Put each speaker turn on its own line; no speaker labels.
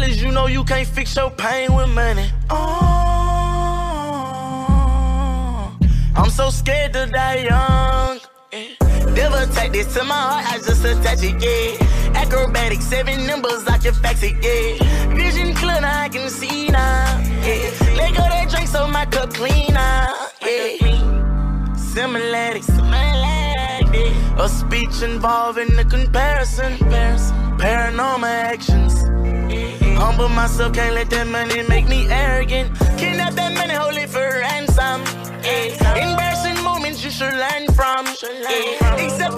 dollars, you know you can't fix your pain with money. Oh, I'm so scared to die young. Devil take this to my heart, I just attach it, yeah. Acrobatic, seven numbers, I can fax it, yeah. Vision clear, now I can see now, yeah. Let go that drink so my cup clean now, yeah. Similarities. A speech involving the comparison, paranormal actions. Humble myself, can't let that money make me arrogant. Kidnap that money, hold for ransom. Yeah. Embarrassing moments you should learn from. Yeah. Accept